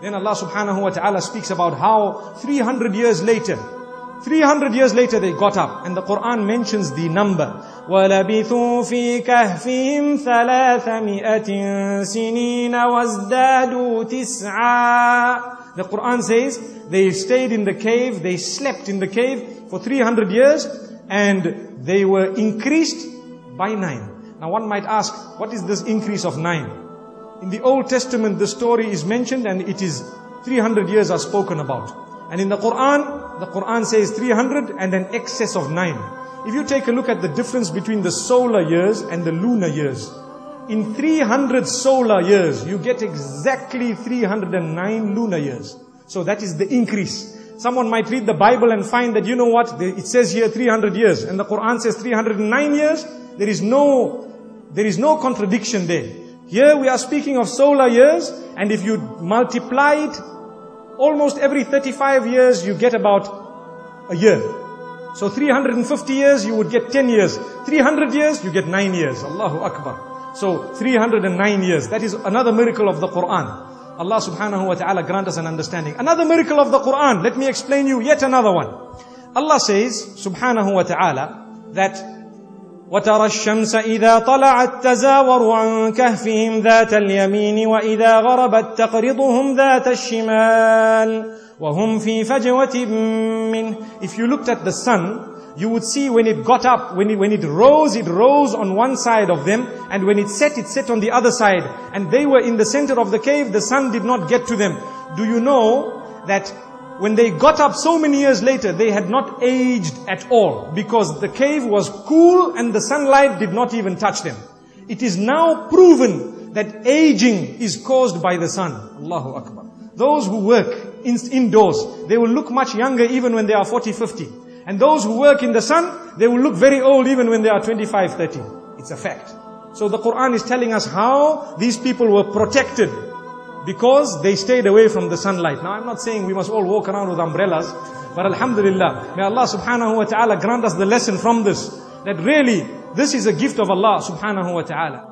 Then Allah subhanahu wa ta'ala speaks about how 300 years later, 300 years later they got up and the Quran mentions the number. وَلَبِثُوا فِي كَهْفِهِمْ ثَلَاثَمِئَةٍ سِنِينَ وَازْدَادُوا تِسْعًا The Quran says they stayed in the cave, they slept in the cave for 300 years and they were increased by nine. Now one might ask, what is this increase of nine? In the Old Testament, the story is mentioned and it is 300 years are spoken about. And in the Quran, the Quran says 300 and an excess of 9. If you take a look at the difference between the solar years and the lunar years, in 300 solar years, you get exactly 309 lunar years. So that is the increase. Someone might read the Bible and find that, you know what, it says here 300 years and the Quran says 309 years. There is no, there is no contradiction there. Here we are speaking of solar years, and if you multiply it, almost every 35 years you get about a year. So 350 years you would get 10 years. 300 years you get 9 years. Allahu Akbar. So 309 years. That is another miracle of the Quran. Allah subhanahu wa ta'ala grant us an understanding. Another miracle of the Quran. Let me explain you yet another one. Allah says subhanahu wa ta'ala that وترى الشمس إذا طلعت تزاور عن كهفهم ذات اليمين وإذا غربت تقرضهم ذات الشمال وهم في فجوة منه If you looked at the sun, you would see when it got up, when it, when it rose, it rose on one side of them, and when it set, it set on the other side. And they were in the center of the cave, the sun did not get to them. Do you know that when they got up so many years later, they had not aged at all because the cave was cool and the sunlight did not even touch them. It is now proven that aging is caused by the sun. Allahu Akbar. Those who work in, indoors, they will look much younger even when they are 40, 50. And those who work in the sun, they will look very old even when they are 25, 30. It's a fact. So the Quran is telling us how these people were protected because they stayed away from the sunlight. Now I'm not saying we must all walk around with umbrellas, but alhamdulillah, may Allah subhanahu wa ta'ala grant us the lesson from this, that really, this is a gift of Allah subhanahu wa ta'ala.